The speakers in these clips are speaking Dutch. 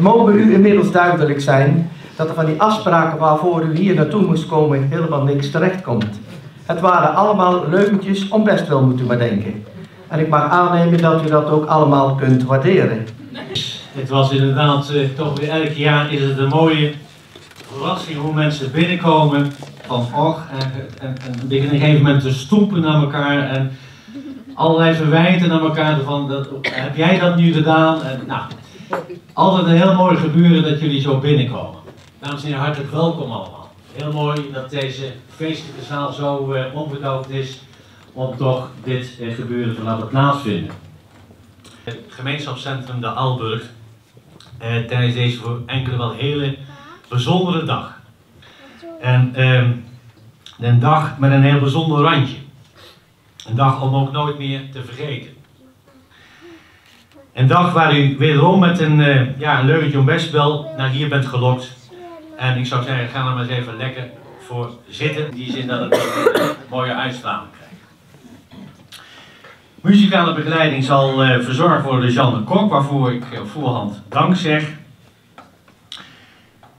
Mogen u inmiddels duidelijk zijn dat er van die afspraken waarvoor u hier naartoe moest komen helemaal niks terechtkomt. Het waren allemaal leugentjes om best wel moeten bedenken. En ik mag aannemen dat u dat ook allemaal kunt waarderen. Het was inderdaad uh, toch weer elk jaar is het een mooie verrassing hoe mensen binnenkomen van och en beginnen op een gegeven moment te stoepen naar elkaar en allerlei verwijten naar elkaar van dat, heb jij dat nu gedaan? En, nou, altijd een heel mooi gebeuren dat jullie zo binnenkomen. Dames en heren, hartelijk welkom allemaal. Heel mooi dat deze feestelijke zaal zo uh, is om toch dit uh, gebeuren te laten plaatsvinden. Het gemeenschapscentrum De Alburg uh, tijdens deze voor enkele wel hele bijzondere dag. En ehm, een dag met een heel bijzonder randje. Een dag om ook nooit meer te vergeten. Een dag waar u wederom met een, uh, ja, een leugentje om best wel naar hier bent gelokt. En ik zou zeggen, ga er maar eens even lekker voor zitten. In die zin dat het een mooie uitstraling krijgt. Muzikale begeleiding zal uh, verzorgd worden door Jean de Kok, waarvoor ik voorhand dank zeg.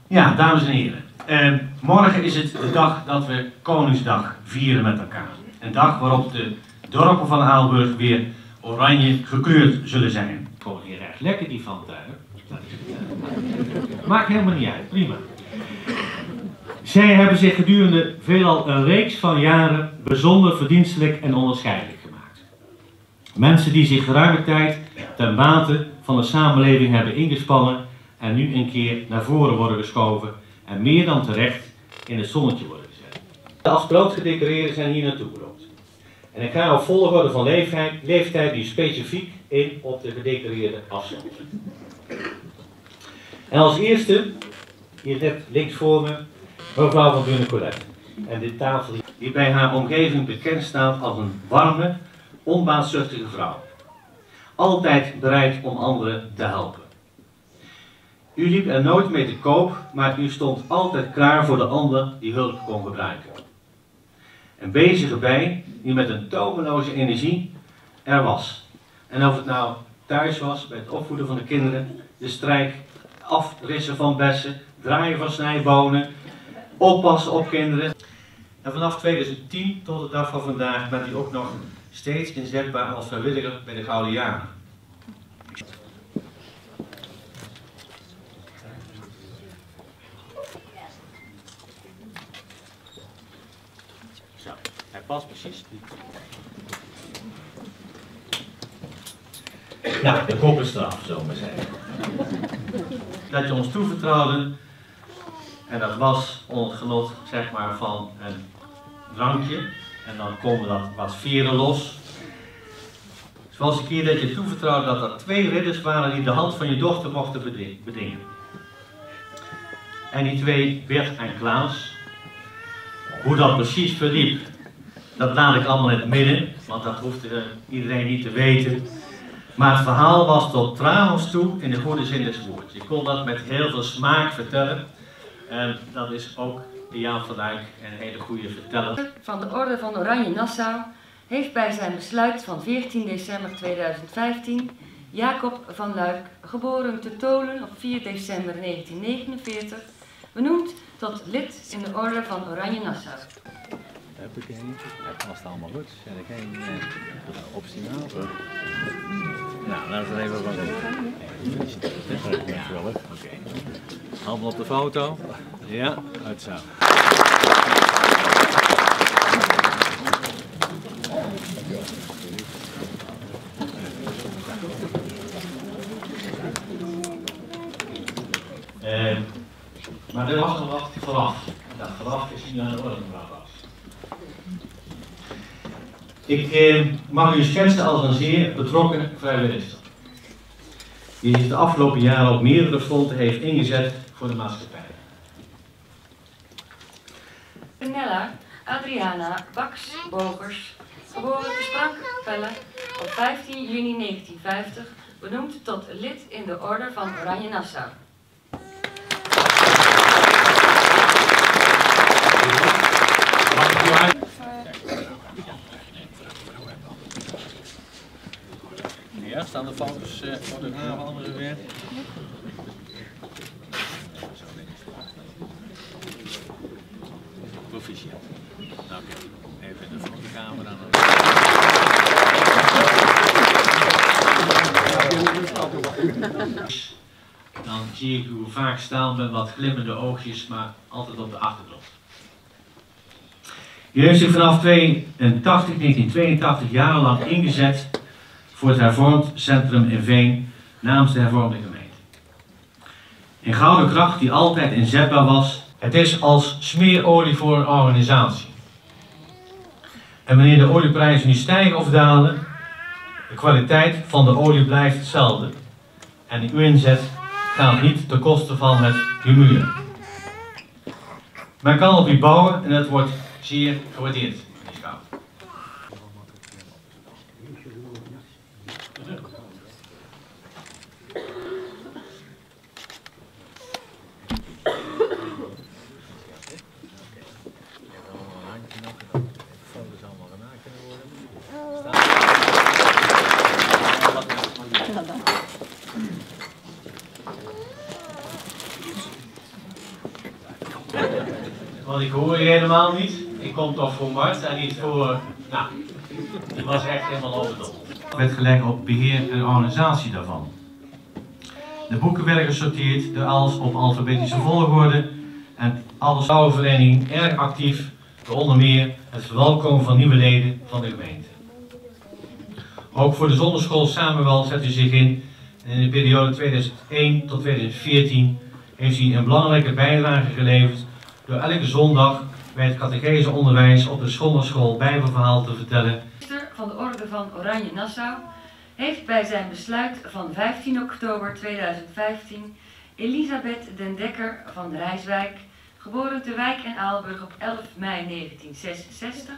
Ja, dames en heren. Morgen is het de dag dat we Koningsdag vieren met elkaar. Een dag waarop de dorpen van Aalburg weer oranje gekleurd zullen zijn. Gewoon hier erg lekker die van tuin. Maakt helemaal niet uit, prima. Zij hebben zich gedurende veelal een reeks van jaren bijzonder verdienstelijk en onderscheidelijk gemaakt. Mensen die zich geruime tijd ten bate van de samenleving hebben ingespannen en nu een keer naar voren worden geschoven en meer dan terecht in het zonnetje worden gezet. De als gedecoreerden zijn hier naartoe gelopen. En ik ga op volgorde van leeftijd, leeftijd die specifiek in op de gedecoreerde afstand. En als eerste, hier net links voor me, mevrouw van Bunne En dit tafel die bij haar omgeving bekend staat als een warme, onbaatzuchtige vrouw. Altijd bereid om anderen te helpen. U liep er nooit mee te koop, maar u stond altijd klaar voor de ander die hulp kon gebruiken. Een bezige bij die met een tomeloze energie er was. En of het nou thuis was, bij het opvoeden van de kinderen, de strijk, afrissen van bessen, draaien van snijbonen, oppassen op kinderen. En vanaf 2010 tot de dag van vandaag bent u ook nog steeds inzetbaar als vrijwilliger bij de Gouden Past precies. Ja, de koppenstraf, zo maar zeggen. Dat je ons toevertrouwde, en dat was ons genot, zeg maar, van een drankje. En dan komen dat wat veren los. Zoals een keer dat je toevertrouwde dat er twee ridders waren die de hand van je dochter mochten bedingen. En die twee, Bert en Klaas, hoe dat precies verliep, dat laat ik allemaal in het midden, want dat hoeft uh, iedereen niet te weten. Maar het verhaal was tot tranen toe in de goede zin des woords. Je kon dat met heel veel smaak vertellen. En dat is ook Jan van Dijk een hele goede verteller. Van de Orde van Oranje Nassau heeft bij zijn besluit van 14 december 2015 Jacob van Luik, geboren te Tolen op 4 december 1949, benoemd tot lid in de Orde van Oranje Nassau. Huppakee. Het allemaal goed. Zijn er geen uh, obstinaten? Nou, laten we even wat doen. Dankjewel. Oké. Okay. Handen op de foto. Ja, uit. Uh, maar er was nog wat vooraf. Dat vooraf is hier aan de orde gebracht. Ik eh, mag u schetsen als een zeer betrokken vrijwilliger. Die zich de afgelopen jaren op meerdere fronten heeft ingezet voor de maatschappij. Penella Adriana Bax Bogers, geboren te Sprankpelle op 15 juni 1950, benoemd tot lid in de Orde van Oranje Nassau. Staan de foto's uh, voor de aanvallers weer? Zo denk ik. Proficiat. Oké, okay. even in de fotocamera dan. Dan zie ik u vaak staan met wat glimmende oogjes, maar altijd op de achtergrond. U heeft zich vanaf 82, 1982 jarenlang ingezet voor het hervormd centrum in Veen namens de hervormde gemeente. Een gouden kracht die altijd inzetbaar was. Het is als smeerolie voor een organisatie. En wanneer de olieprijzen nu stijgen of dalen, de kwaliteit van de olie blijft hetzelfde. En uw inzet gaat niet ten koste van het humeur. Men kan op u bouwen en het wordt zeer gewaardeerd. Ik hoor je helemaal niet. Ik kom toch voor Mart en niet voor... Nou, die was echt helemaal overdond. werd gelegd op beheer en organisatie daarvan. De boeken werden gesorteerd door alles op alfabetische volgorde en alle vrouwenvereniging erg actief, onder meer het verwelkomen van nieuwe leden van de gemeente. Ook voor de zonderschool Samuel zet u zich in. In de periode 2001 tot 2014 heeft u een belangrijke bijdrage geleverd door elke zondag bij het catechese onderwijs op de zonderschool Bijbelverhaal te vertellen. Minister van de Orde van Oranje Nassau heeft bij zijn besluit van 15 oktober 2015 Elisabeth den Dekker van Rijswijk, geboren te Wijk en Aalburg op 11 mei 1966,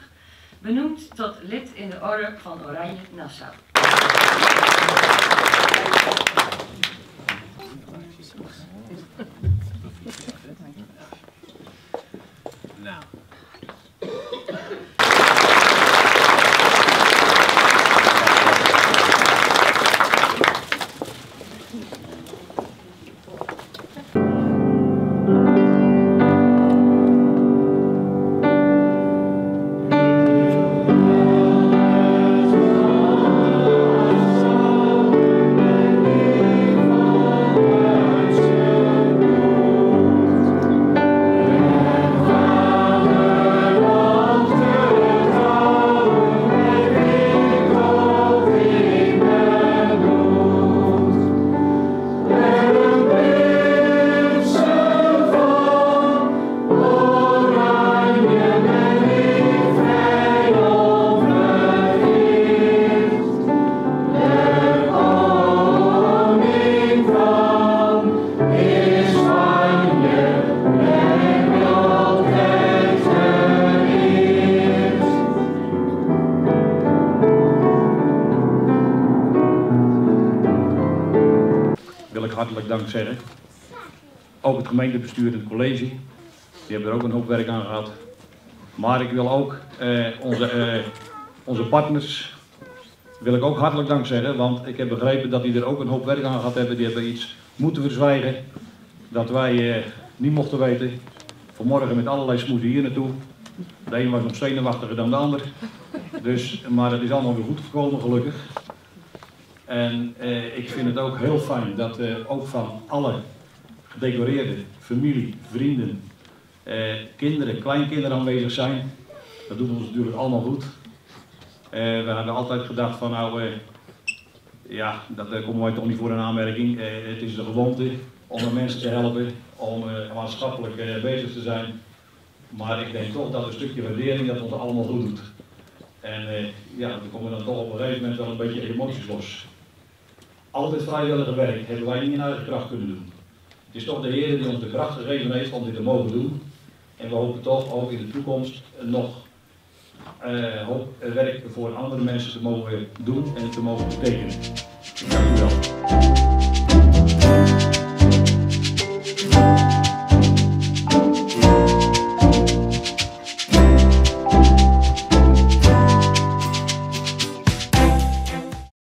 benoemd tot lid in de Orde van Oranje Nassau. Nou. Hartelijk dank zeggen. Ook het gemeentebestuur en het college, die hebben er ook een hoop werk aan gehad. Maar ik wil ook eh, onze, eh, onze partners, wil ik ook hartelijk dank zeggen, want ik heb begrepen dat die er ook een hoop werk aan gehad hebben. Die hebben iets moeten verzwijgen, dat wij eh, niet mochten weten. Vanmorgen met allerlei smoesen hier naartoe. De een was nog zenuwachtiger dan de ander. Dus, maar het is allemaal weer goed gekomen, gelukkig. En eh, ik vind het ook heel fijn dat eh, ook van alle gedecoreerde familie, vrienden, eh, kinderen, kleinkinderen aanwezig zijn. Dat doet ons natuurlijk allemaal goed. Eh, we hebben altijd gedacht van nou, eh, ja, dat komen wij toch niet voor een aanmerking. Eh, het is de gewoonte om de mensen te helpen, om maatschappelijk bezig te zijn. Maar ik denk toch dat een stukje waardering dat ons allemaal goed doet. En eh, ja, dan komen dan toch op een gegeven moment wel een beetje emoties los. Al dit vrijwillige werk hebben wij niet in eigen kracht kunnen doen. Het is toch de Heer die ons de kracht gegeven heeft om dit te mogen doen. En we hopen toch ook in de toekomst nog eh, hoop werk voor andere mensen te mogen doen en te mogen betekenen. Dank u wel.